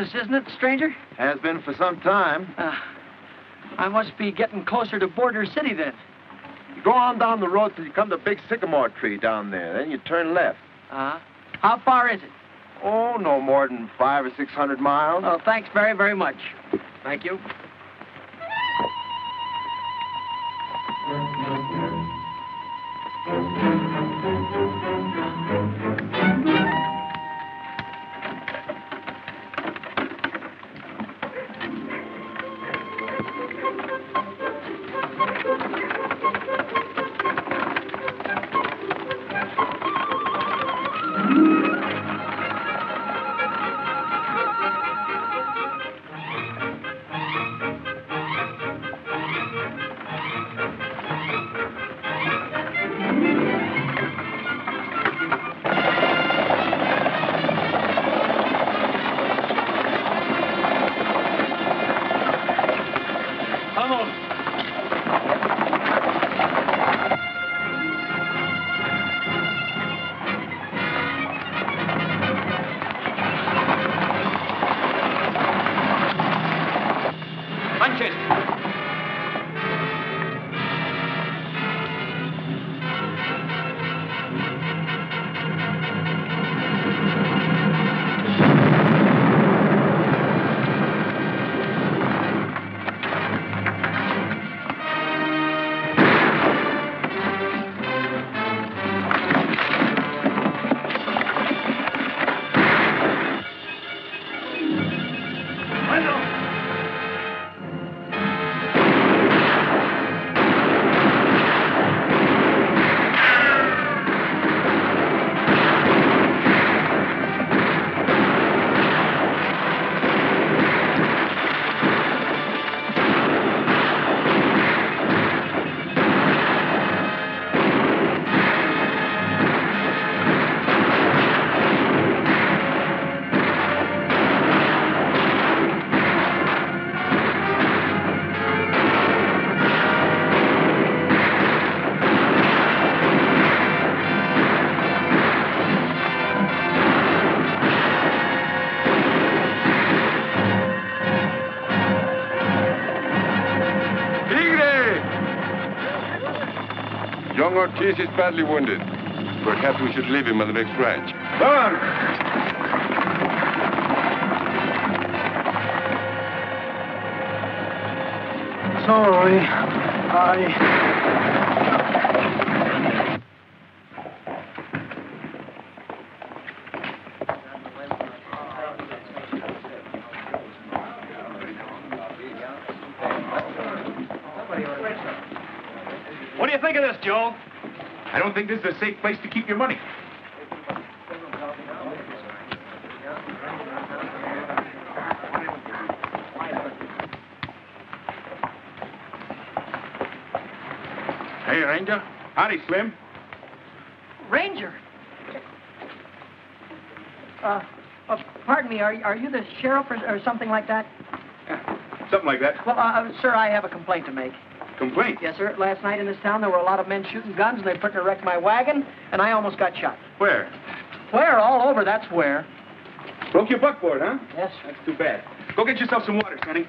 Uh, Texas, isn't it, stranger? Has been for some time. Uh, I must be getting closer to Border City then. You go on down the road till you come to big sycamore tree down there. Then you turn left. Uh-huh. How far is it? Oh, no more than five or six hundred miles. Oh, thanks very, very much. Thank you. Ortiz is badly wounded. Perhaps we should leave him on the next ranch. Come Sorry. I... What do you think of this, Joe? I don't think this is a safe place to keep your money. Hey, Ranger. Howdy, Slim. Ranger. Uh, uh, pardon me, are, are you the sheriff or, or something like that? Something like that. Well, uh, sir, I have a complaint to make. Complaint? Yes, sir. Last night in this town, there were a lot of men shooting guns, and they put to wreck my wagon, and I almost got shot. Where? Where? All over, that's where. Broke your buckboard, huh? Yes. That's too bad. Go get yourself some water, Sonny.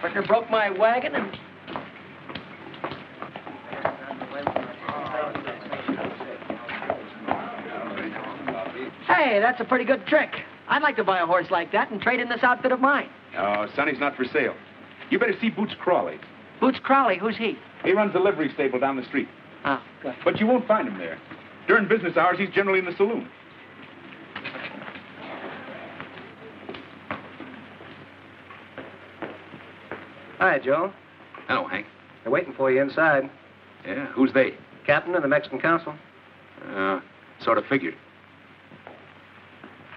Partner broke my wagon, and... Hey, that's a pretty good trick. I'd like to buy a horse like that and trade in this outfit of mine. Oh, Sonny's not for sale. You better see Boots Crawley. Boots Crawley? who's he? He runs the livery stable down the street. Oh, good. But you won't find him there. During business hours, he's generally in the saloon. Hi, Joe. Hello, Hank. They're waiting for you inside. Yeah, who's they? Captain of the Mexican Council. Uh, sort of figured.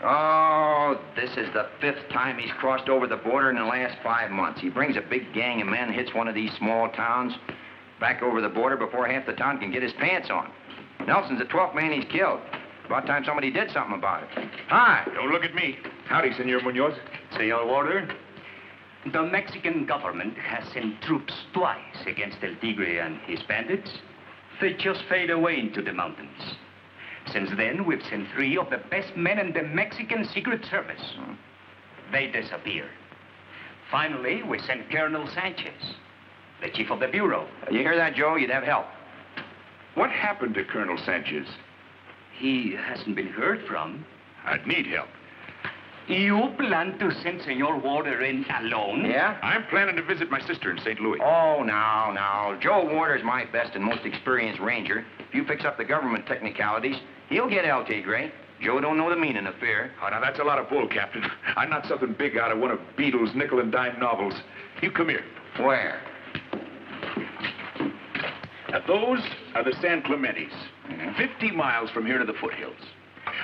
Oh, this is the fifth time he's crossed over the border in the last five months. He brings a big gang of men, hits one of these small towns, back over the border before half the town can get his pants on. Nelson's the 12th man he's killed. About time somebody did something about it. Hi, don't look at me. Howdy, Senor Munoz. Senor Warder, the Mexican government has sent troops twice against El Tigre and his bandits. They just fade away into the mountains. Since then, we've sent three of the best men in the Mexican Secret Service. They disappeared. Finally, we sent Colonel Sanchez, the chief of the bureau. You hear that, Joe? You'd have help. What happened to Colonel Sanchez? He hasn't been heard from. I'd need help. You plan to send Senor Warder in alone? Yeah? I'm planning to visit my sister in St. Louis. Oh, now, now. Joe Warder's my best and most experienced ranger. If you fix up the government technicalities, he'll get El Tigre. Joe don't know the meaning of fear. Oh, now that's a lot of bull, Captain. I'm not something big out of one of Beadle's nickel and dime novels. You come here. Where? Now, those are the San Clementes. Mhm. 50 miles from here to the foothills.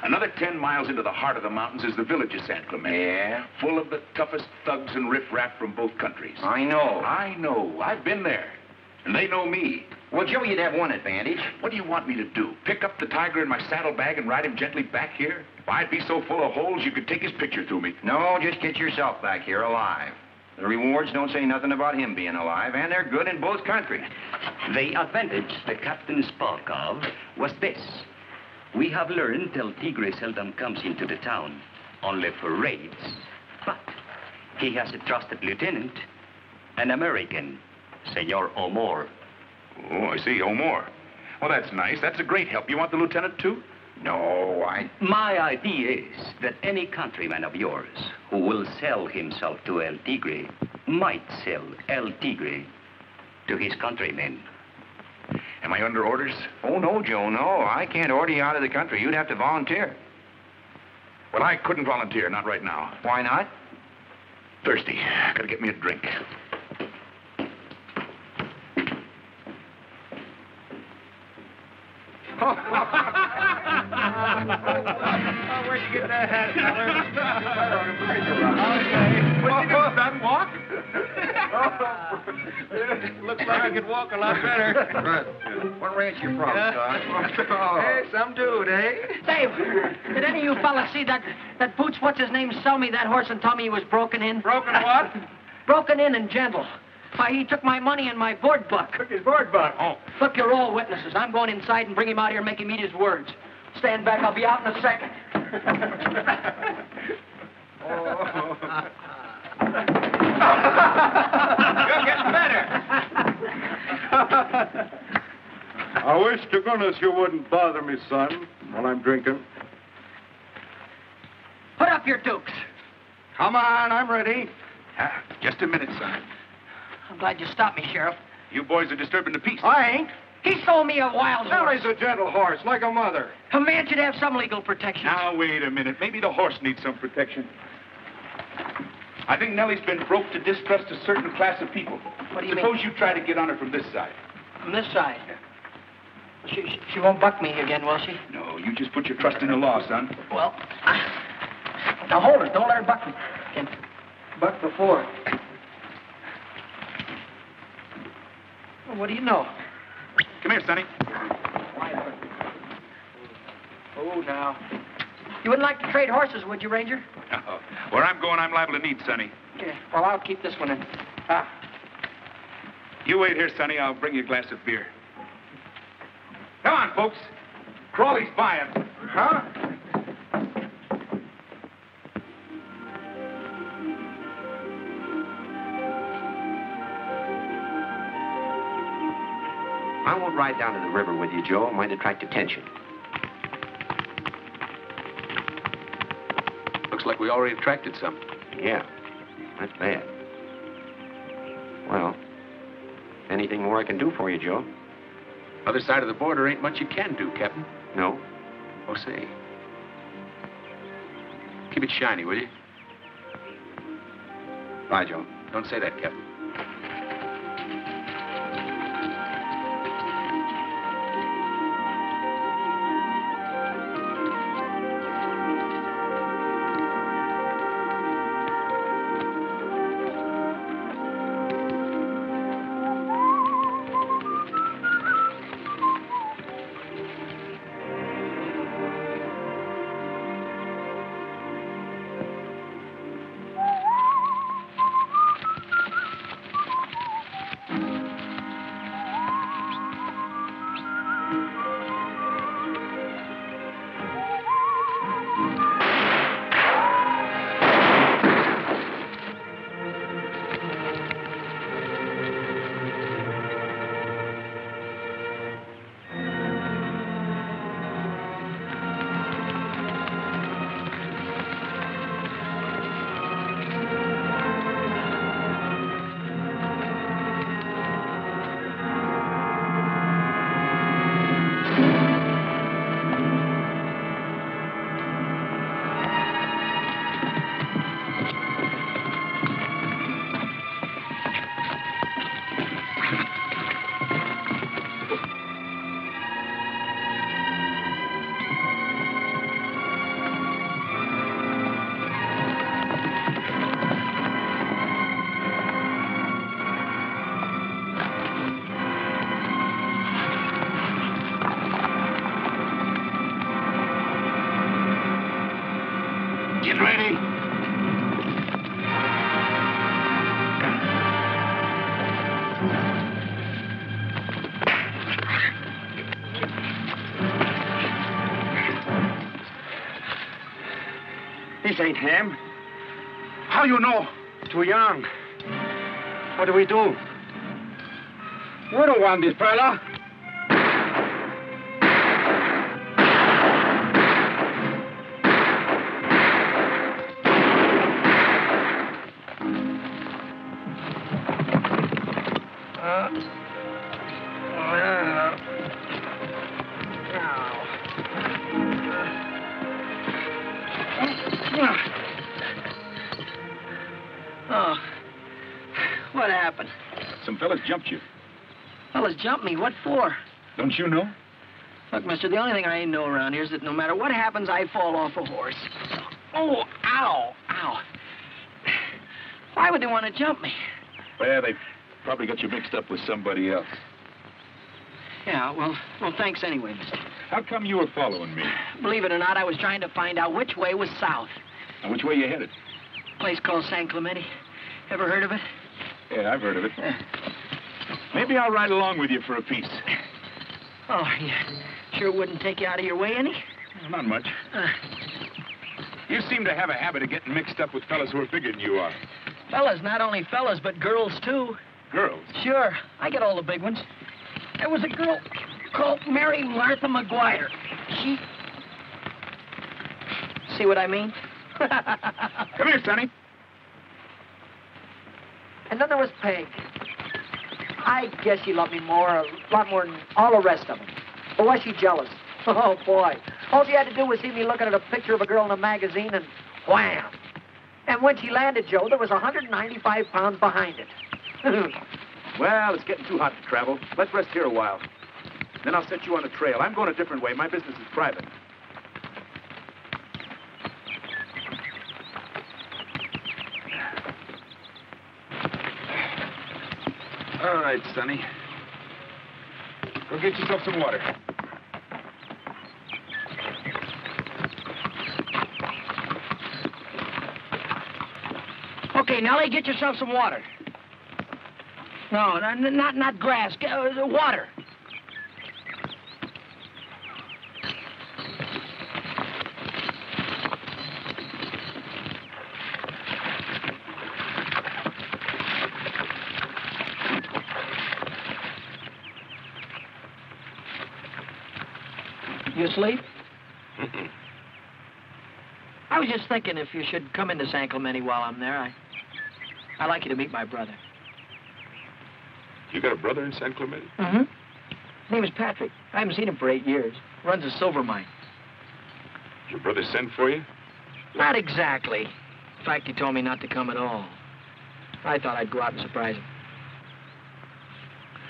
Another 10 miles into the heart of the mountains is the village of San Clemente. Yeah? Full of the toughest thugs and riffraff from both countries. I know. I know. I've been there. And they know me. Well, Joe, you'd have one advantage. What do you want me to do? Pick up the tiger in my saddlebag and ride him gently back here? If I'd be so full of holes you could take his picture through me. No, just get yourself back here alive. The rewards don't say nothing about him being alive, and they're good in both countries. The advantage the captain spoke of was this. We have learned El Tigre seldom comes into the town, only for raids. But he has a trusted lieutenant, an American, Senor O'More. Oh, I see. O'More. Well, that's nice. That's a great help. You want the lieutenant, too? No, I. My idea is that any countryman of yours who will sell himself to El Tigre might sell El Tigre to his countrymen. Am I under orders? Oh, no, Joe, no. I can't order you out of the country. You'd have to volunteer. Well, I couldn't volunteer. Not right now. Why not? Thirsty. Gotta get me a drink. Where'd you get that hat, What you do, son? Walk? Looks like I could walk a lot better. What ranch you from, son? Hey, some dude, eh? Dave, did any of you fellas see that, that Boots, what's his name, sell me that horse and tell me he was broken in? Broken what? broken in and gentle. Why, he took my money and my board buck. Took his board buck. Oh. Look, you're all witnesses. I'm going inside and bring him out here and make him eat his words. Stand back. I'll be out in a second. You're getting better. I wish to goodness you wouldn't bother me, son, while I'm drinking. Put up your dukes. Come on, I'm ready. Ah, just a minute, son. I'm glad you stopped me, Sheriff. You boys are disturbing the peace. I ain't. He sold me a wild horse. Nellie's a gentle horse, like a mother. A man should have some legal protection. Now, wait a minute. Maybe the horse needs some protection. I think Nellie's been broke to distrust a certain class of people. What do you Suppose mean? you try to get on her from this side. From this side. She, she, she won't buck me again, will she? No, you just put your trust in the law, son. Well, now hold her. Don't let her buck me. Can buck before. Well, what do you know? Come here, Sonny. Oh, now. You wouldn't like to trade horses, would you, Ranger? Oh, where I'm going, I'm liable to need Sonny. Okay. Well, I'll keep this one in. Ah. You wait here, Sonny. I'll bring you a glass of beer. Come on, folks. Crawley's buying. Huh? I won't ride down to the river with you, Joe. It might attract attention. Looks like we already attracted some. Yeah, that's bad. Well, anything more I can do for you, Joe? Other side of the border ain't much you can do, Captain. No? Oh, say. Keep it shiny, will you? Bye, Joe. Don't say that, Captain. Get ready. This ain't him. How you know? Too young. What do we do? We don't want this fella. Me. What for? Don't you know? Look, mister, the only thing I ain't know around here is that no matter what happens, I fall off a horse. Oh, ow, ow. Why would they want to jump me? Well, they probably got you mixed up with somebody else. Yeah, well, well, thanks anyway, mister. How come you were following me? Believe it or not, I was trying to find out which way was south. And which way you headed? place called San Clemente. Ever heard of it? Yeah, I've heard of it. Maybe I'll ride along with you for a piece. Oh, you sure wouldn't take you out of your way any? Not much. Uh, You seem to have a habit of getting mixed up with fellas who are bigger than you are. fellas, not only fellas, but girls, too. Girls. Sure, I get all the big ones. There was a girl called Mary Martha McGuire. She... See what I mean? Come here, Sonny. And then there was Peg. I guess she loved me more, a lot more than all the rest of them. But was she jealous? Oh, boy. All she had to do was see me looking at a picture of a girl in a magazine and wham! And when she landed, Joe, there was 195 pounds behind it. Well, it's getting too hot to travel. Let's rest here a while. Then I'll set you on a trail. I'm going a different way. My business is private. All right, Sonny. Go get yourself some water. Okay, Nellie, get yourself some water. No, not not, not grass. Uh, water. You asleep? I was just thinking if you should come into San Clemente while I'm there, I, I'd like you to meet my brother. You got a brother in San Clemente? Mm-hmm. His name is Patrick. I haven't seen him for eight years. Runs a silver mine. Your brother sent for you? Not exactly. In fact, he told me not to come at all. I thought I'd go out and surprise him.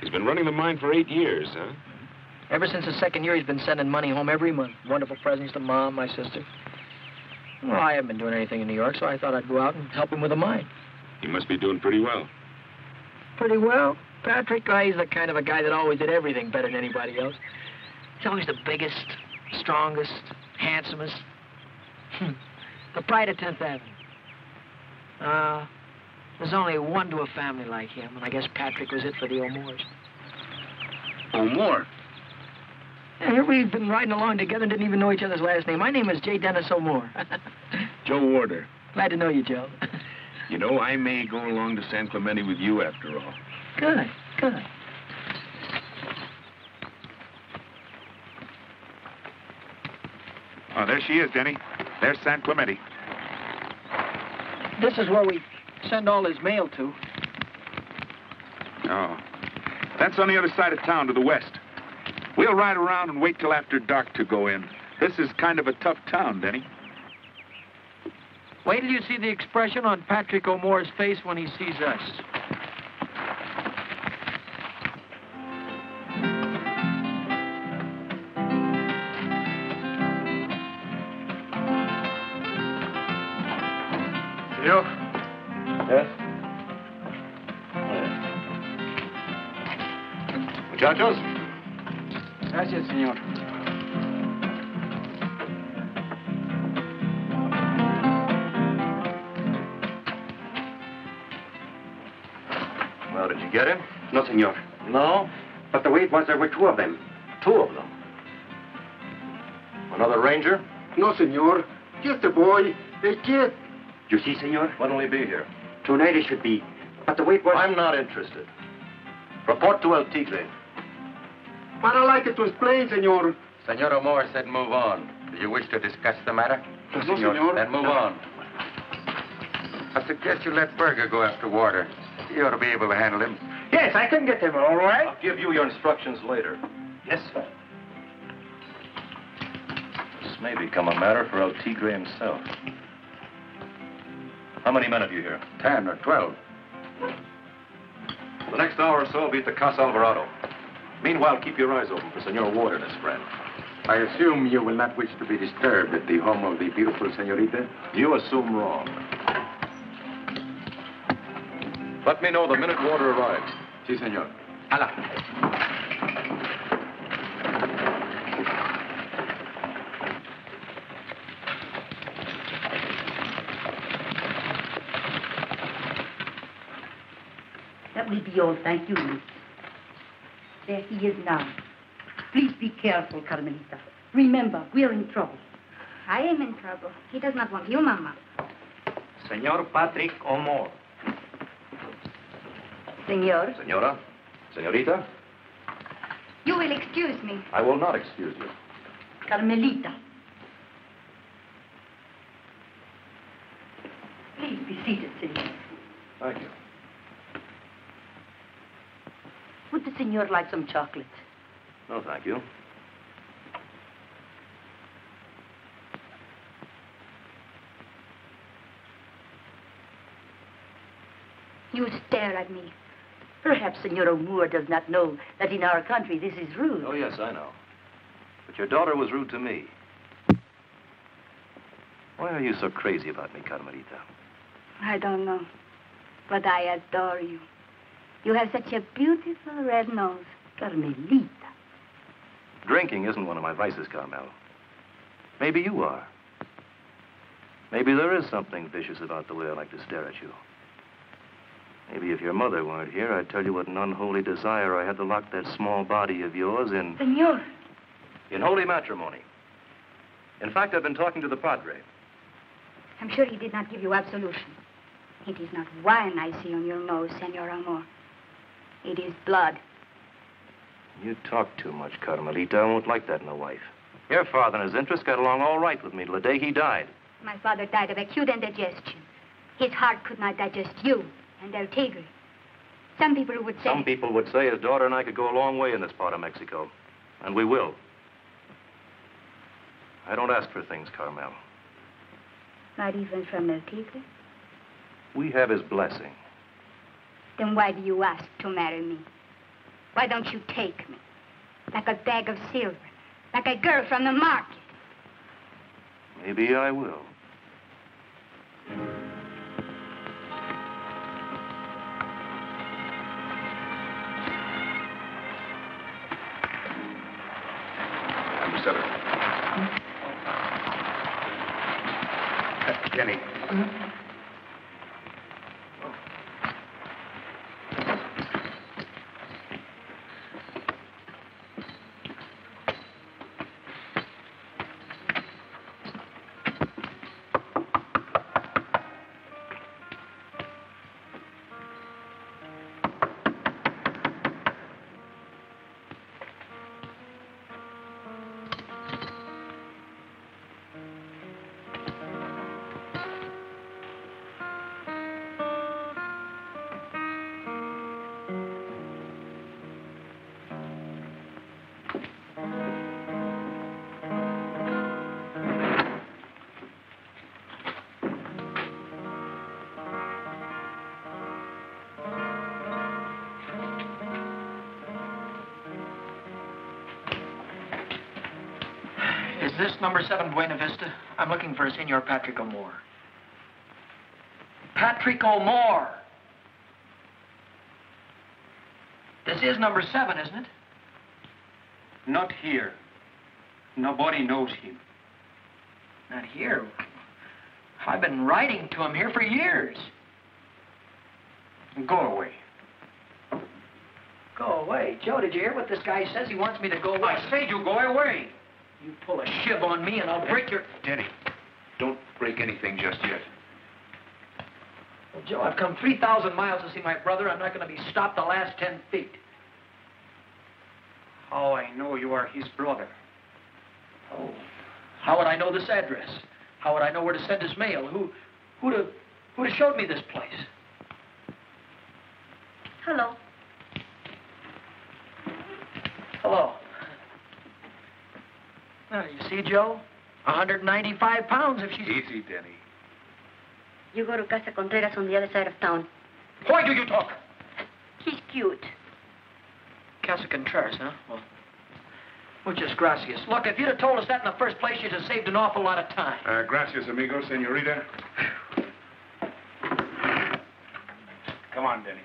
He's been running the mine for eight years, huh? Ever since the second year, he's been sending money home every month. Wonderful presents to Mom, my sister. Well, I haven't been doing anything in New York, so I thought I'd go out and help him with the mine. He must be doing pretty well. Pretty well. Patrick, uh, he's the kind of a guy that always did everything better than anybody else. He's always the biggest, strongest, handsomest. Hmm. the pride of 10th Avenue. Uh, there's only one to a family like him, and I guess Patrick was it for the O'Moores. O'More? Yeah, here we've been riding along together and didn't even know each other's last name. My name is J. Dennis O'More. Joe Warder. Glad to know you, Joe. You know, I may go along to San Clemente with you after all. good, good. Oh, there she is, Denny. There's San Clemente. This is where we send all his mail to. Oh. That's on the other side of town to the west. We'll ride around and wait till after dark to go in. This is kind of a tough town, Denny. Wait till you see the expression on Patrick O'Moore's face when he sees us. You? Yes? Muchachos? señor. Well, did you get him? No, senor. No? But the way it was there were two of them. Two of them? Another ranger? No, senor. Just a boy. A kid. You see, senor? When will he be here? Tonight he should be. But the way it was... I'm not interested. Report to El Tigre. But I like it to explain, senor. Senor O'More said move on. Do you wish to discuss the matter? No, senor. Then move on. I suggest you let Berger go after Warder. He ought to be able to handle him. Yes, I can get him, all right. I'll give you your instructions later. Yes, sir. This may become a matter for El Tigre himself. How many men have you here? Ten or twelve. The next hour or so will be at the Casa Alvarado. Meanwhile, keep your eyes open for Senor Ward and his friend. I assume you will not wish to be disturbed at the home of the beautiful senorita? You assume wrong. Let me know the minute Warder arrives. Si, senor. Hala. That will be all, thank you, Miss. There he is now. Please be careful, Carmelita. Remember, we're in trouble. I am in trouble. He does not want you, Mama. Senor Patrick O'More. Senor, Senora? Senorita? You will excuse me. I will not excuse you. Carmelita. Please be seated, senor. Thank you. Would senor like some chocolate? No, thank you. You stare at me. Perhaps Senor O'Moore does not know that in our country this is rude. Oh, yes, I know. But your daughter was rude to me. Why are you so crazy about me, Carmelita? I don't know. But I adore you. You have such a beautiful red nose. Carmelita. Drinking isn't one of my vices, Carmel. Maybe you are. Maybe there is something vicious about the way I like to stare at you. Maybe if your mother weren't here, I'd tell you what an unholy desire I had to lock that small body of yours in. Senor. In holy matrimony. In fact, I've been talking to the padre. I'm sure he did not give you absolution. It is not wine I see on your nose, Senor O'More. It is blood. You talk too much, Carmelita. I won't like that in a wife. Your father and his interests got along all right with me till the day he died. My father died of acute indigestion. His heart could not digest you and El Tigre. Some people would say... Some people would say his daughter and I could go a long way in this part of Mexico. And we will. I don't ask for things, Carmel. Not even from El Tigre? We have his blessing. Then why do you ask to marry me? Why don't you take me? Like a bag of silver. Like a girl from the market. Maybe I will. This number seven Buena Vista? I'm looking for a Senor Patrick O'More. Patrick O'More! This is number seven, isn't it? Not here. Nobody knows him. Not here. I've been writing to him here for years. Go away. Go away. Joe, did you hear what this guy says? He wants me to go away. I said you go away. You pull a shiv on me and I'll break your... Denny, don't break anything just yet. Well, Joe, I've come 3,000 miles to see my brother. I'm not going to be stopped the last 10 feet. How I know you are his brother? Oh, how would I know this address? How would I know where to send his mail? Who, who'd have, who'd have showed me this place? Hello. Hello. Now, you see, Joe? 195 pounds if she's... Easy, Denny. You go to Casa Contreras on the other side of town. Why do you talk? He's cute. Casa Contreras, huh? Well, muchas gracias. Look, if you'd have told us that in the first place, you'd have saved an awful lot of time. Uh, gracias, amigo, senorita. Come on, Denny.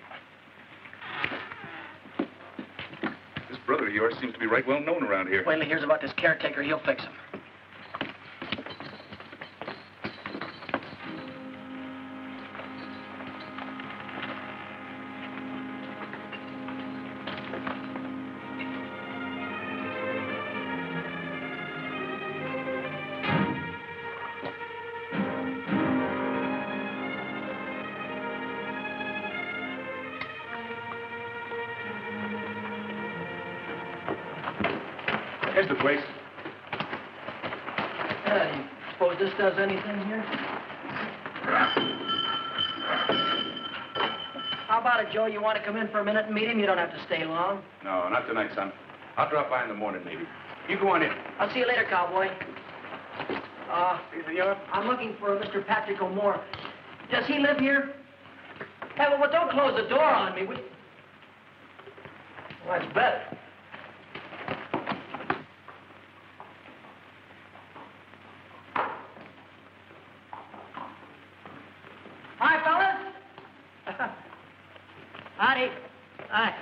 This brother of yours seems to be right well known around here. Wait he hears about this caretaker, he'll fix him. Does anything here? How about it, Joe? You want to come in for a minute and meet him? You don't have to stay long. No, not tonight, son. I'll drop by in the morning, maybe. You go on in. I'll see you later, cowboy. Uh, I'm looking for Mr. Patrick O'More. Does he live here? Hey, well, well, don't close the door on me. We... Well, that's better. Hi, fellas. Howdy. Hi.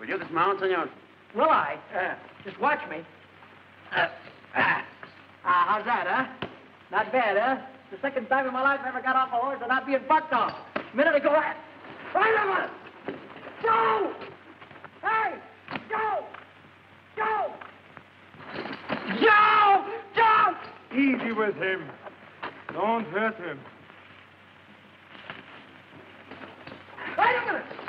Will you dismount, senor? Will I? Uh, just watch me. Uh, ah, ah, how's that, huh? Not bad, huh? The second time in my life I ever got off a horse and not being bucked off. A minute ago, I... Wait a minute! Joe! Hey! Joe! Joe! Joe! Joe! Easy with him. Don't hurt him. Wait a minute!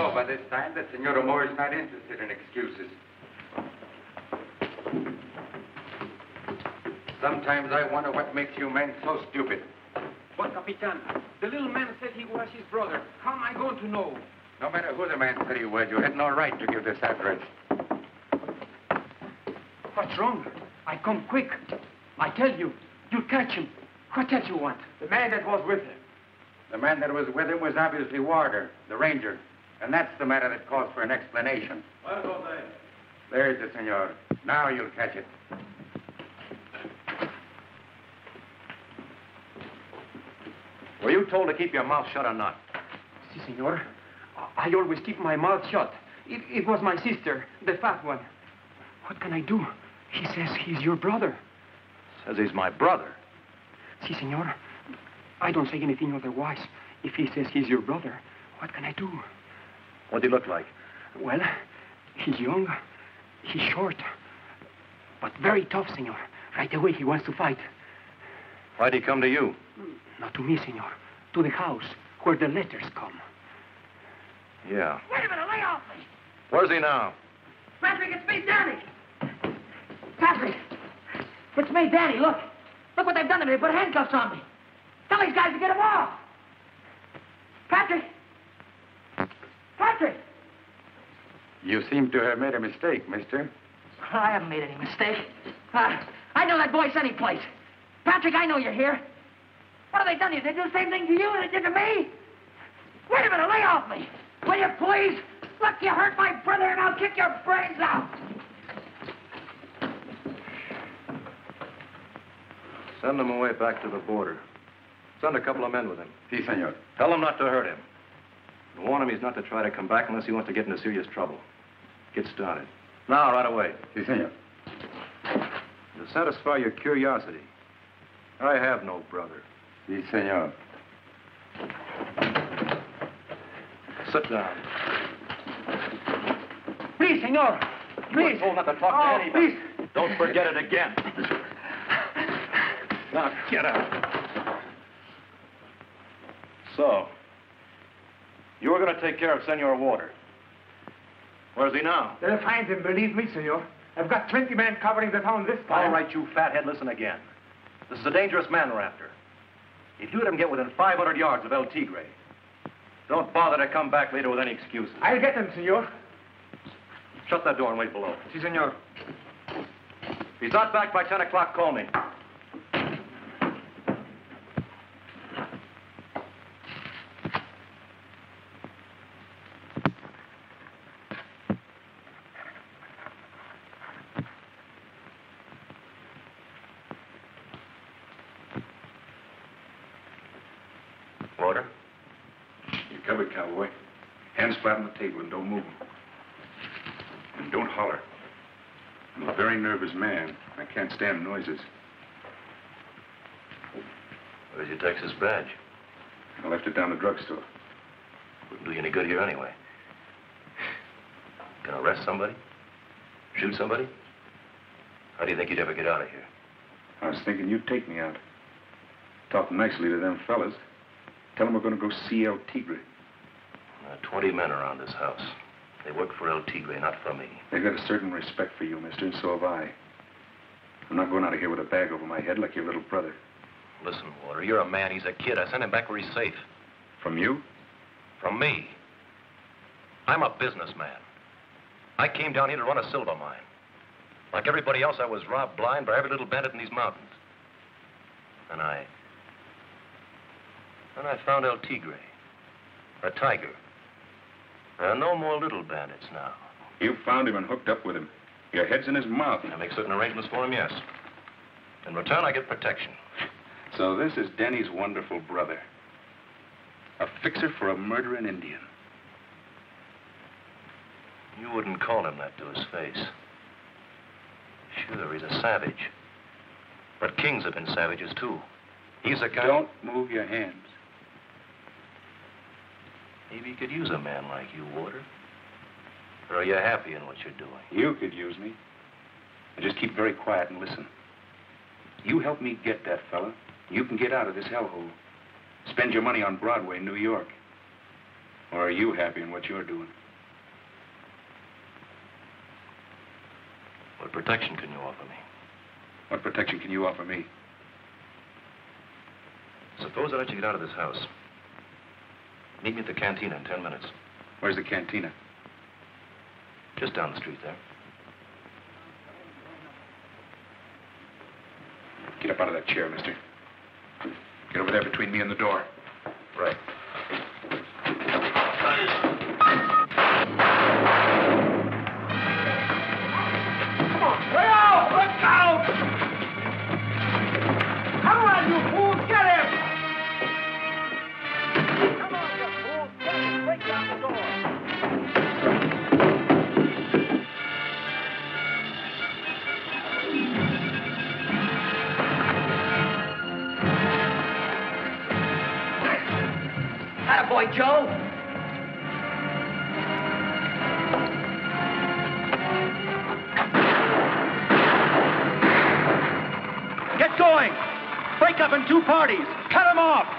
Know by this time that Senor Moore is not interested in excuses. Sometimes I wonder what makes you men so stupid. Juan Capitan, the little man said he was his brother. How am I going to know? No matter who the man said he was, you had no right to give this address. What's wrong? I come quick. I tell you, you'll catch him. What that you want? The man that was with him. The man that was with him was obviously Warder, the ranger. And that's the matter that calls for an explanation. There's the senor. Now you'll catch it. Were you told to keep your mouth shut or not? Si, senor. I I always keep my mouth shut. It, it was my sister, the fat one. What can I do? He says he's your brother. Says he's my brother. Si, senor. I don't say anything otherwise. If he says he's your brother, what can I do? What'd he look like? Well, he's young, he's short, but very tough, senor. Right away, he wants to fight. Why'd he come to you? Not to me, senor. To the house, where the letters come. Yeah. Wait a minute, lay off me. Where's he now? Patrick, it's me, Danny. Patrick, it's me, Danny. Look. Look what they've done to me. They put handcuffs on me. Tell these guys to get him off. Patrick. Patrick. You seem to have made a mistake, mister. I haven't made any mistake. Uh, I know that voice any place. Patrick, I know you're here. What have they done to you? They do the same thing to you as they did to me? Wait a minute, lay off me. Will you please? Look, you hurt my brother and I'll kick your brains out. Send him away back to the border. Send a couple of men with him. Si, senor. Tell him not to hurt him. And warn him he's not to try to come back unless he wants to get into serious trouble. Get started. Now, right away. Si, senor. To satisfy your curiosity, I have no brother. Si, senor. Sit down. Please, senor. Please. told not to talk oh, to anybody. Please. Don't forget it again. Now, get out. So, you were going to take care of Senor Warder. Where's he now? They'll find him, believe me, senor. I've got 20 men covering the town this time. All right, you fathead, listen again. This is a dangerous man we're after. If you let him get within 500 yards of El Tigre, don't bother to come back later with any excuses. I'll get him, senor. Shut that door and wait below. Si, senor. If he's not back by 10 o'clock, call me. Warder? You're covered, cowboy. Hands flat on the table and don't move 'em. And don't holler. I'm a very nervous man. I can't stand noises. Where's your Texas badge? I left it down the drugstore. Wouldn't do you any good here anyway. Gonna arrest somebody? Shoot somebody? How do you think you'd ever get out of here? I was thinking you'd take me out. Talk nicely to them fellas. Tell them we're going to go see El Tigre. There are 20 men around this house. They work for El Tigre, not for me. They've got a certain respect for you, mister, and so have I. I'm not going out of here with a bag over my head like your little brother. Listen, Walter, you're a man. He's a kid. I sent him back where he's safe. From you? From me. I'm a businessman. I came down here to run a silver mine. Like everybody else, I was robbed blind by every little bandit in these mountains. And I... Then I found El Tigre. A tiger. There are no more little bandits now. You found him and hooked up with him. Your head's in his mouth. I make certain arrangements for him, yes. In return, I get protection. So this is Denny's wonderful brother. A fixer for a murdering Indian. You wouldn't call him that to his face. Sure, he's a savage. But kings have been savages, too. He's a guy... Don't move your hands. Maybe he could use a man like you, Warder. Or are you happy in what you're doing? You could use me. Now just keep very quiet and listen. You help me get that fella. You can get out of this hellhole. Spend your money on Broadway, in New York. Or are you happy in what you're doing? What protection can you offer me? What protection can you offer me? Suppose I let you get out of this house. Meet me at the cantina in ten minutes. Where's the cantina? Just down the street there. Get up out of that chair, mister. Get over there between me and the door. Right. Boy, Joe. Get going! Break up in two parties. Cut them off.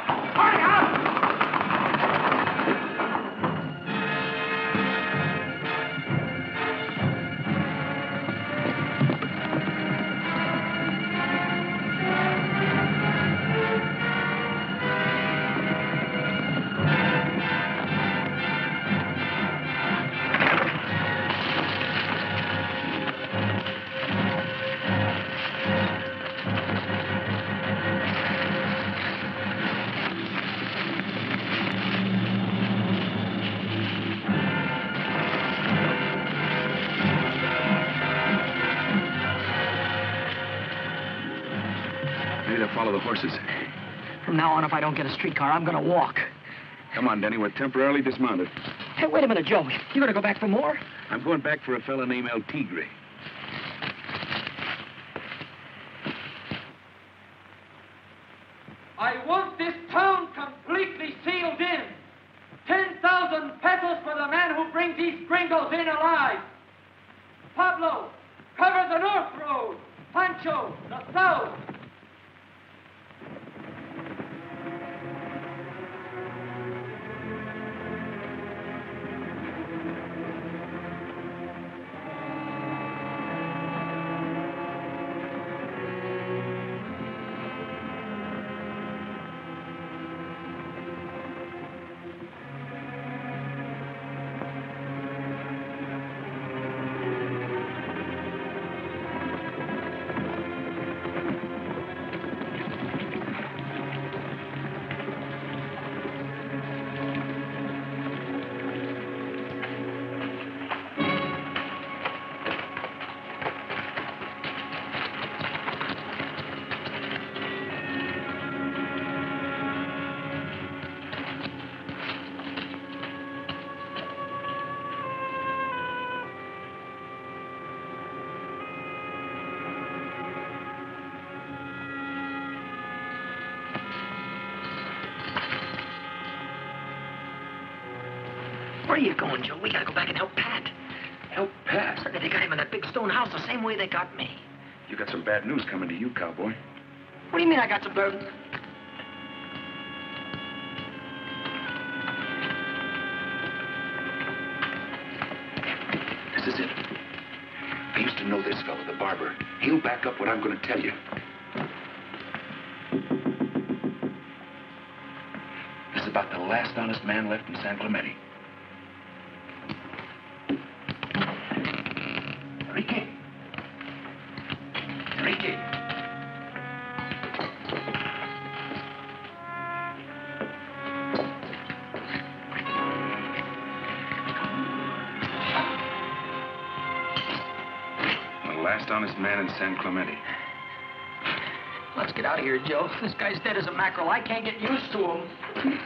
If I don't get a streetcar, I'm gonna walk. Come on, Denny. We're temporarily dismounted. Hey, wait a minute, Joe. You gonna go back for more? I'm going back for a fella named El Tigre. I want this town completely sealed in. 10,000 pesos for the man who brings these gringos in alive. Pablo, cover the north road. Pancho, the south. Same way they got me. You got some bad news coming to you, cowboy. What do you mean I got some burden? This is it. I used to know this fellow, the barber. He'll back up what I'm going to tell you. This is about the last honest man left in San Clemente. San Clemente. Let's get out of here, Joe. This guy's dead as a mackerel. I can't get used to him.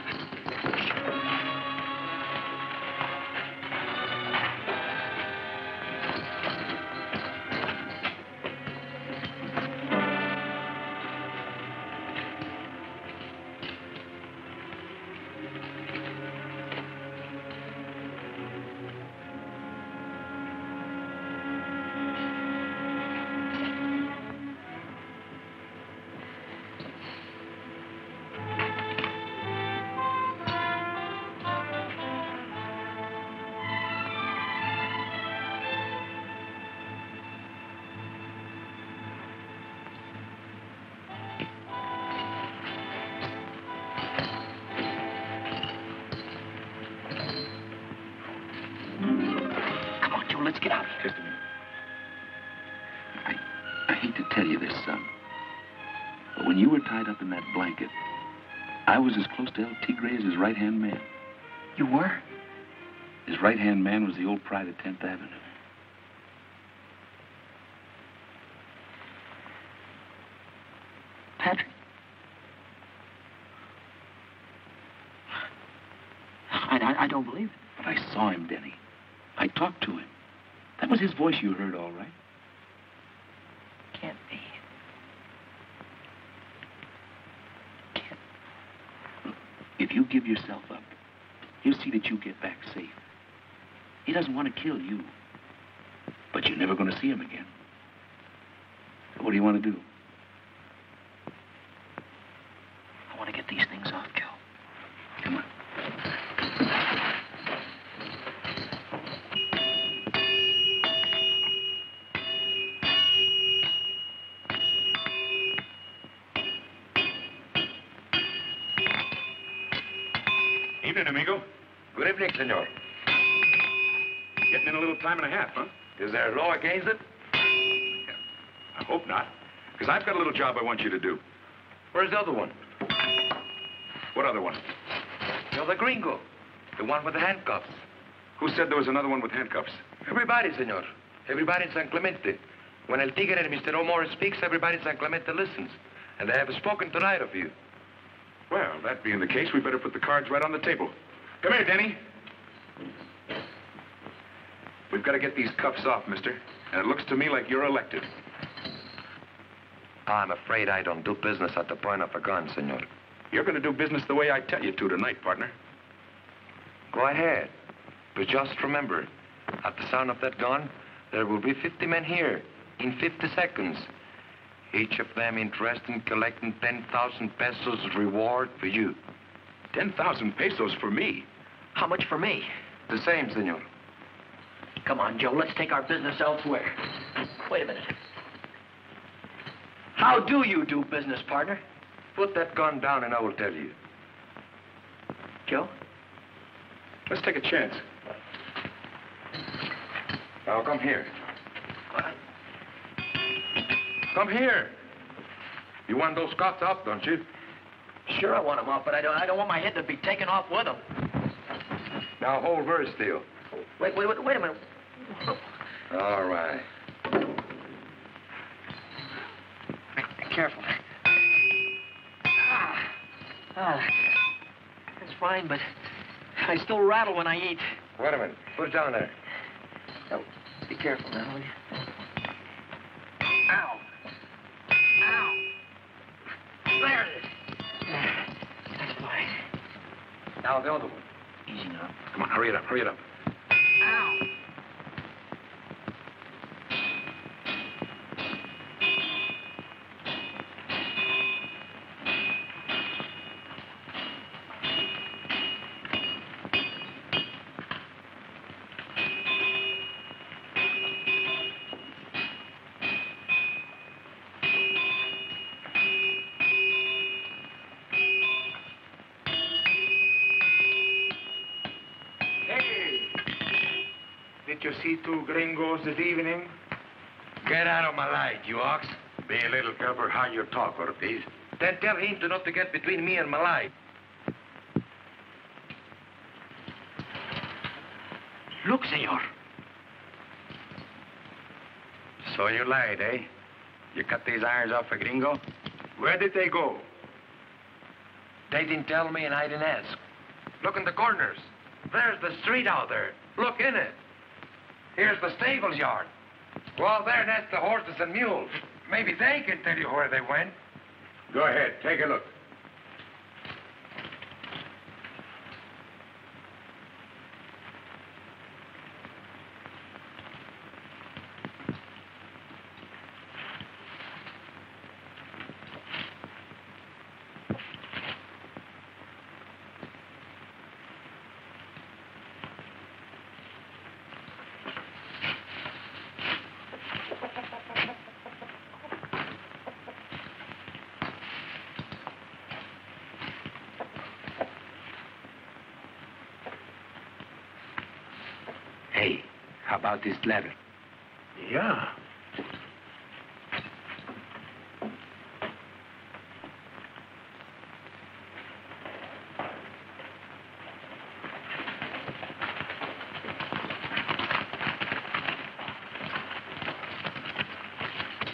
Man was the old pride of 10th Avenue. Patrick? I, I, I don't believe it. But I saw him, Denny. I talked to him. That was his voice you heard, all right. Can't be. If you give yourself up, you'll see that you get back safe. He doesn't want to kill you. But you're never going to see him again. What do you want to do? There law against it? I hope not. Because I've got a little job I want you to do. Where's the other one? What other one? The other gringo. The one with the handcuffs. Who said there was another one with handcuffs? Everybody, senor. Everybody in San Clemente. When El Tigre and Mr. O'More speaks, everybody in San Clemente listens. And they have spoken tonight of you. Well, that being the case, we better put the cards right on the table. Come here, Denny. We've got to get these cuffs off, mister. And it looks to me like you're elected. I'm afraid I don't do business at the point of a gun, senor. You're going to do business the way I tell you to tonight, partner. Go ahead. But just remember, at the sound of that gun, there will be 50 men here in 50 seconds. Each of them interested in collecting 10,000 pesos reward for you. 10,000 pesos for me? How much for me? The same, senor. Come on, Joe. Let's take our business elsewhere. Wait a minute. How do you do business, partner? Put that gun down and I will tell you. Joe? Let's take a chance. Now, come here. Come here. You want those cuffs off, don't you? Sure, I want them off, but I don't, I don't want my head to be taken off with them. Now, hold very still. Wait, wait, wait, wait a minute. All right. Careful. Ah, ah, that's fine, but I still rattle when I eat. Wait a minute. Put it down there. Oh, be careful now, will you? Ow. Ow. There it is. That's fine. Now, the other one. Easy now. Come on, hurry it up, hurry it up. Gringos this evening? Get out of my light, you ox. Be a little careful how you talk, Ortiz. Then tell him to not to get between me and my light. Look, senor. So you lied, eh? You cut these irons off a gringo? Where did they go? They didn't tell me and I didn't ask. Look in the corners. There's the street out there. Look in it. Here's the stables yard. Well, there, that's the horses and mules. Maybe they can tell you where they went. Go ahead, take a look. about this letter. Yeah.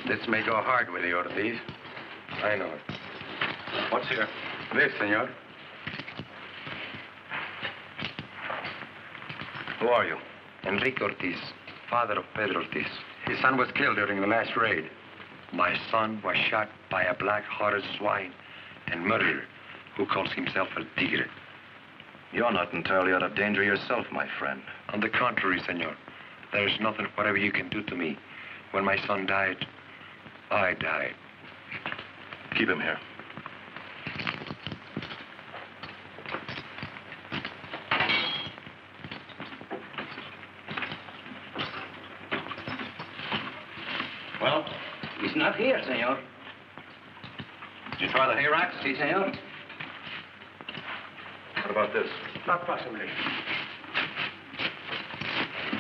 This may go hard with you, Ortiz. I know it. What's here? This, senor. Who are you? Enrique Ortiz, father of Pedro Ortiz. His son was killed during the last raid. My son was shot by a black-hearted swine and murderer who calls himself El Tigre. You're not entirely out of danger yourself, my friend. On the contrary, senor. There's nothing whatever you can do to me. When my son died, I died. Keep him here. Well, he's not here, senor. Did you try the hay racks? Si, senor. What about this? Not possibly.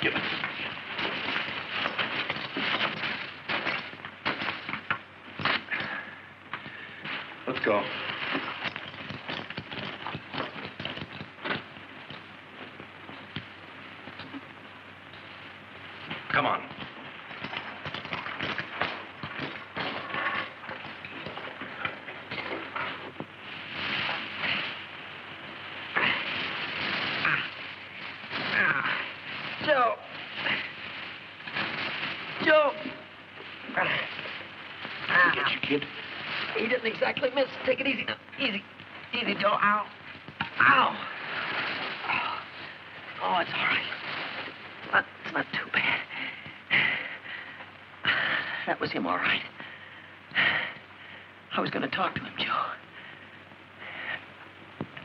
Give it. Let's go. Come on. Joe. Joe. I get you, kid. He didn't exactly miss. Take it easy now. Easy. Easy, Joe. Ow. Ow. Oh, it's all right. Not, it's not too bad. That was him, all right. I was going to talk to him, Joe.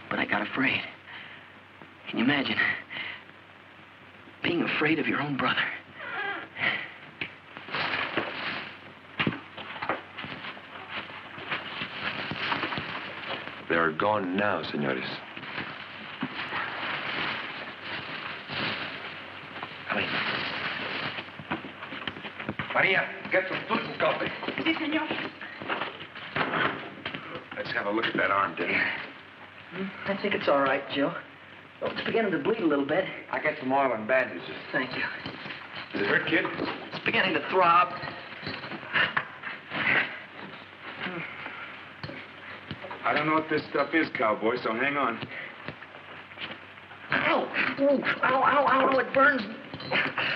But I got afraid. Can you imagine? Being afraid of your own brother. They are gone now, senores. Come in. Maria, get some food and coffee. Si, senor. Let's have a look at that arm, Denny. Hmm, I think it's all right, Joe. Oh, it's beginning to bleed a little bit. I get some oil and bandages. Thank you. Does it hurt, kid? It's beginning to throb. I don't know what this stuff is, cowboy, so hang on. Ow! Ooh, ow, ow, ow, ow, it burns.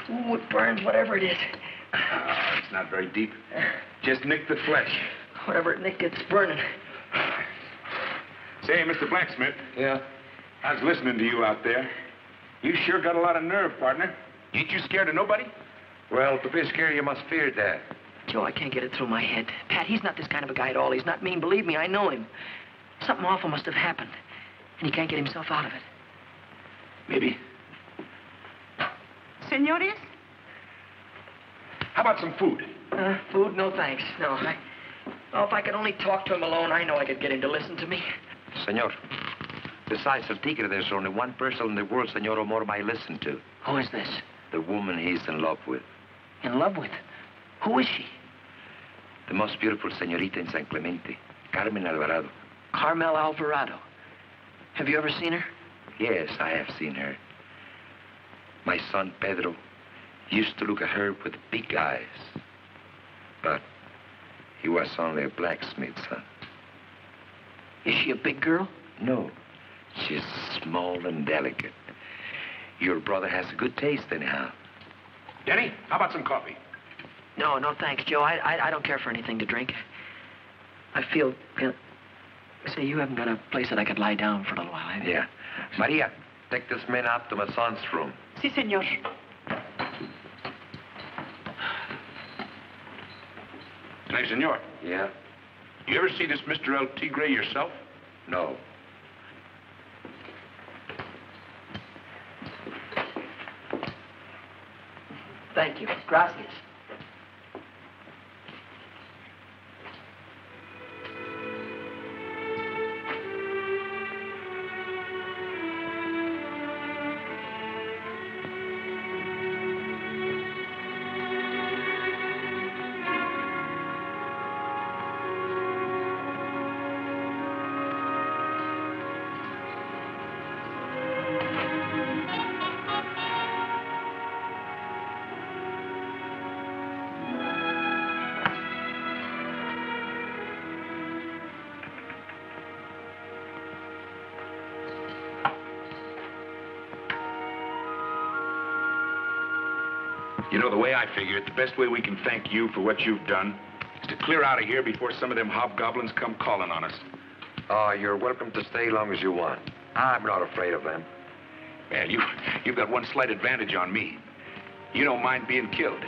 Ooh, it burns, whatever it is. Ah, it's not very deep. Just nick the flesh. Whatever it nick, it's burning. Say, Mr. Blacksmith, Yeah? I was listening to you out there. You sure got a lot of nerve, partner. Ain't you scared of nobody? Well, to be scared, you must fear death. Joe, I can't get it through my head. Pat, he's not this kind of a guy at all. He's not mean. Believe me, I know him. Something awful must have happened, and he can't get himself out of it. Maybe. Senores? How about some food? Uh, food? No, thanks. No, I... Oh, if I could only talk to him alone, I know I could get him to listen to me. Senor, besides El Tigre, there's only one person in the world Senor O'More might listen to. Who is this? The woman he's in love with. In love with? Who is she? The most beautiful senorita in San Clemente, Carmel Alvarado. Carmel Alvarado. Have you ever seen her? Yes, I have seen her. My son Pedro used to look at her with big eyes. But he was only a blacksmith's son. Is she a big girl? No, she's small and delicate. Your brother has a good taste, anyhow. Denny, how about some coffee? No, no, thanks, Joe. I, I, I don't care for anything to drink. I feel. Uh, say, you haven't got a place that I could lie down for a little while, have you? Yeah. Maria, take this man up to my son's room. Si, senor. Hey, senor, Yeah? you ever see this Mr. El Tigre yourself? No. Thank you. Gracias. The way I figure it, the best way we can thank you for what you've done is to clear out of here before some of them hobgoblins come calling on us. Oh, you're welcome to stay as long as you want. I'm not afraid of them. Well, you, you've got one slight advantage on me. You don't mind being killed.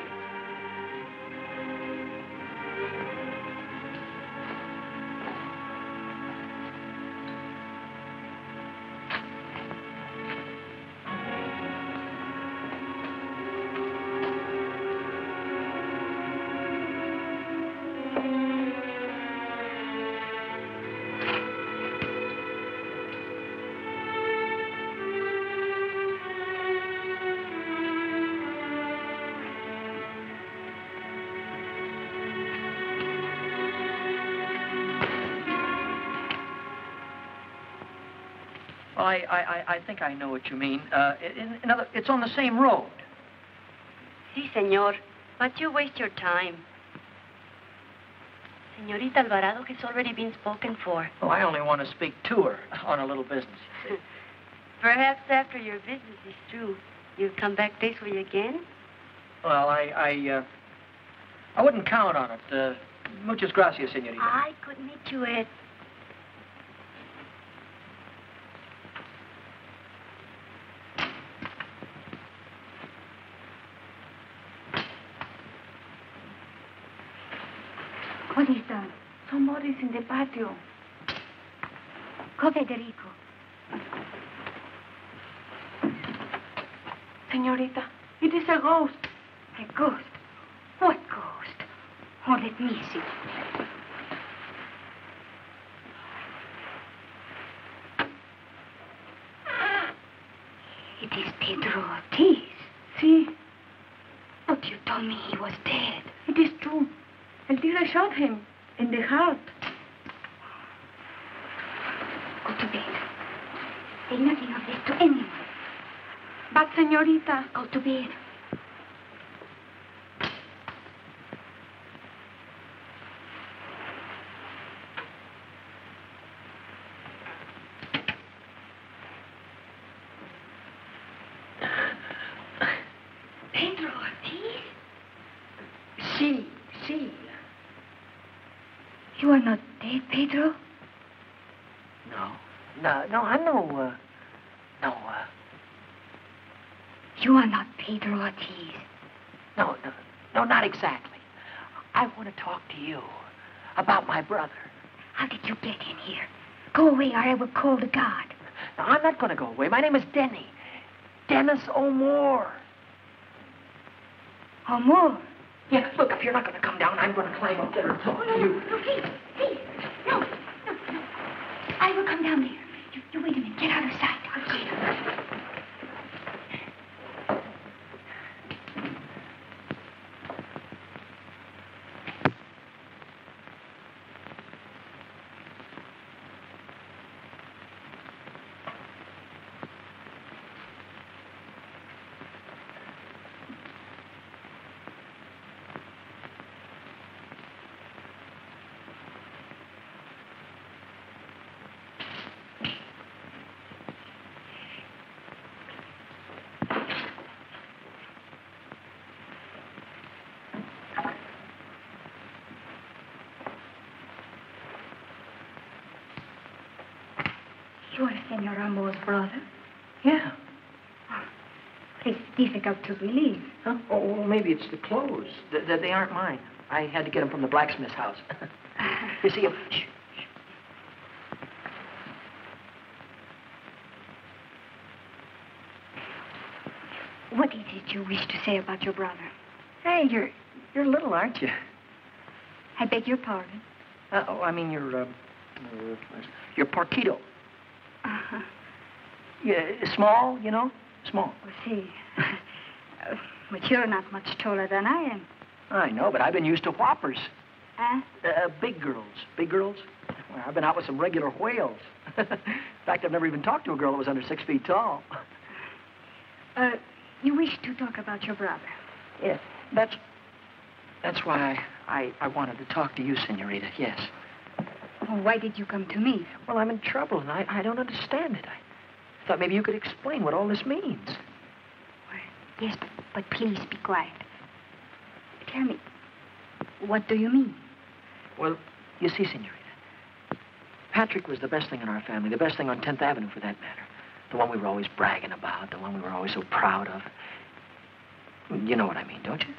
I, I, I- I think I know what you mean. Uh, in, in other, it's on the same road. Sí, señor. But you waste your time. Señorita Alvarado has already been spoken for. Well, I only want to speak to her on a little business. Perhaps after your business is through, you'll come back this way again? Well, I, I, uh, I wouldn't count on it. Uh, muchas gracias, señorita. I could meet you at... What is that? Somebody's in the patio. Go, Federico. Señorita, it is a ghost. A ghost? What ghost? Oh, let me see. It is Pedro Ortiz. See, But you told me he was dead. it is true. El tigre shot him in the heart. Go to bed. Say nothing of this to anyone. But, señorita, Go to bed. Pedro Ortiz? Sí, sí. You are not dead, Pedro? No. No, no, I'm no, uh, no, uh, You are not Pedro Ortiz. no, no, no, not exactly. I want to talk to you about my brother. How did you get in here? Go away or I will call the guard. Now, I'm not going to go away. My name is Denny. Dennis O'More. O'More? Yeah, look, if you're not going to come down, I'm going to climb up there and talk to you. No, please, please. No, no, no. I will come down there. You, you wait a minute. Get out of sight. Okay. You are O'More's brother? Yeah. It's difficult to believe. Huh? Oh, maybe it's the clothes. Th- th- they aren't mine. I had to get them from the blacksmith's house. you see, um, shh, What is it you wish to say about your brother? hey, you're you're little, aren't you? I beg your pardon. Uh, oh, I mean, you're um, uh, you're Porquito. Yeah, small, you know, small. Well, see. Uh, but you're not much taller than I am. I know, but I've been used to whoppers. Huh? Uh, big girls. Big girls? Well, I've been out with some regular whales. In fact, I've never even talked to a girl that was under six feet tall. Uh, you wish to talk about your brother. Yes. that's that's why I, I wanted to talk to you, Senorita. Yes. Oh, why did you come to me? Well, I'm in trouble, and I, I don't understand it. I thought maybe you could explain what all this means. Yes, but please be quiet. Tell me, what do you mean? Well, you see, senorita, Patrick was the best thing in our family, the best thing on 10th Avenue for that matter. The one we were always bragging about, the one we were always so proud of. You know what I mean, don't you?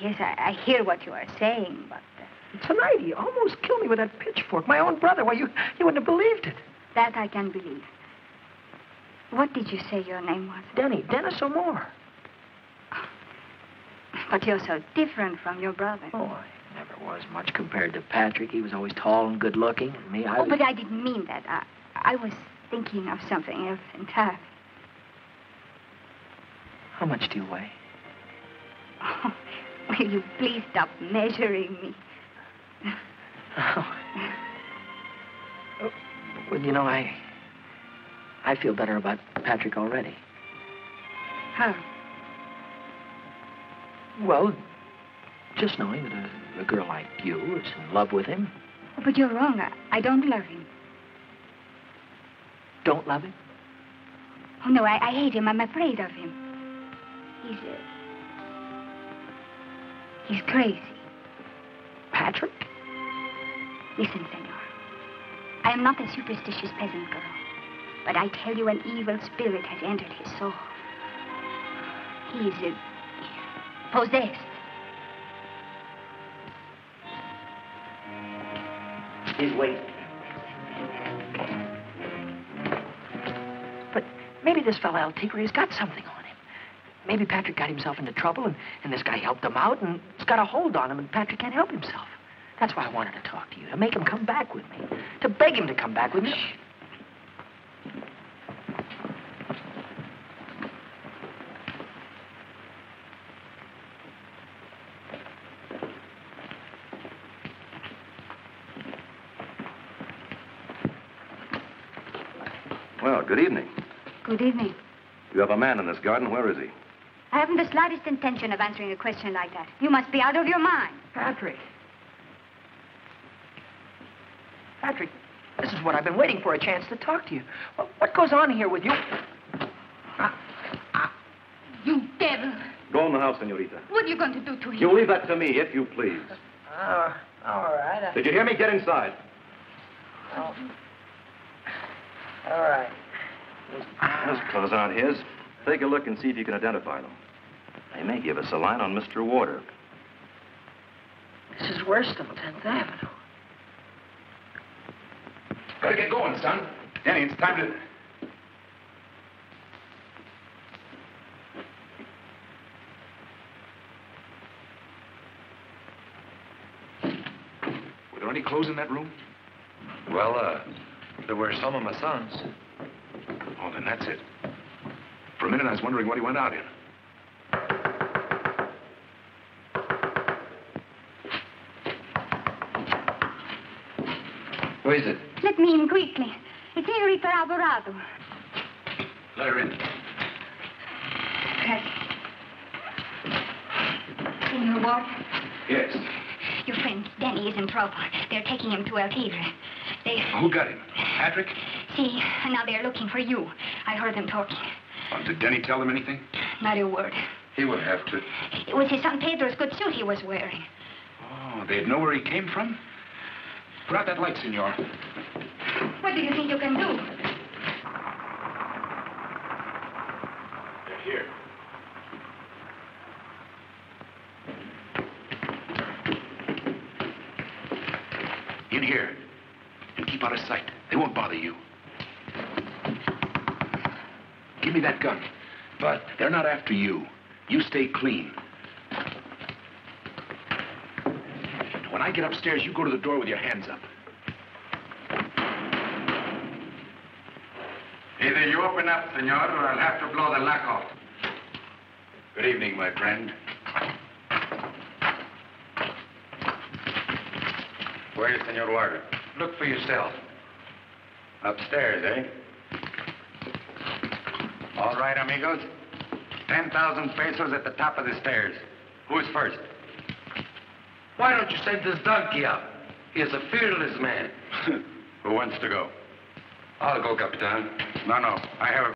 Yes, I, I hear what you are saying, but uh, Tonight he almost killed me with that pitchfork. My own brother. Why, you, you wouldn't have believed it. that I can believe. What did you say your name was? Denny, Dennis O'More. But you're so different from your brother. Oh, I never was much compared to Patrick. He was always tall and good looking, and me, I oh, was... but I didn't mean that. I, I was thinking of something else entirely. How much do you weigh? Oh, will you please stop measuring me? Oh. Well, you know, I... I feel better about Patrick already. How? Well, just knowing that a, a girl like you is in love with him. Oh, but you're wrong. I, I don't love him. Don't love him? Oh, no, I, I hate him. I'm afraid of him. He's, uh, he's crazy. Patrick? Listen, senor. I am not a superstitious peasant girl, but I tell you an evil spirit has entered his soul. He is uh, possessed. His weight. But maybe this fellow El Tigre has got something on him. Maybe Patrick got himself into trouble, and, and this guy helped him out, and it's got a hold on him, and Patrick can't help himself. That's why I wanted to talk to you, to make him come back with me, to beg him to come back with me. Well, good evening. Good evening. You have a man in this garden. Where is he? I haven't the slightest intention of answering a question like that. You must be out of your mind. Patrick. Patrick, this is what I've been waiting for, a chance to talk to you. What, what goes on here with you? Ah, ah. You devil! Go in the house, senorita. What are you going to do to him? You leave that to me, if you please. Oh, all right. Did you hear me? Get inside. Oh. All right. Those clothes aren't his. Take a look and see if you can identify them. They may give us a line on Mr. Warder. This is worse than 10th Avenue. Gotta get going, son. Danny, it's time to. Were there any clothes in that room? Well, uh, there were some of my son's. Oh, then that's it. For a minute, I was wondering what he went out in. Who is it? Let me in quickly. It's Senorita Alvarado. Let her in. Yes. Senor Warder, Yes. your friend Danny is in trouble. They're taking him to El Tigre. They... Who got him? Patrick? See, and now they're looking for you. I heard them talking. Oh, did Denny tell them anything? Not a word. He would have to. It was his son Pedro's good suit he was wearing. Oh, they'd know where he came from? Put out that light, senor. What do you think you can do? They're here. In here. And keep out of sight. They won't bother you. Give me that gun. But they're not after you. You stay clean. When I get upstairs, you go to the door with your hands up. Either you open up, senor, or I'll have to blow the lock off. Good evening, my friend. Where's Senor Warder? Look for yourself. Upstairs, eh? All right, amigos. 10,000 pesos at the top of the stairs. Who's first? Why don't you send this donkey up? He is a fearless man. Who wants to go? I'll go, Capitan. No, no. I have a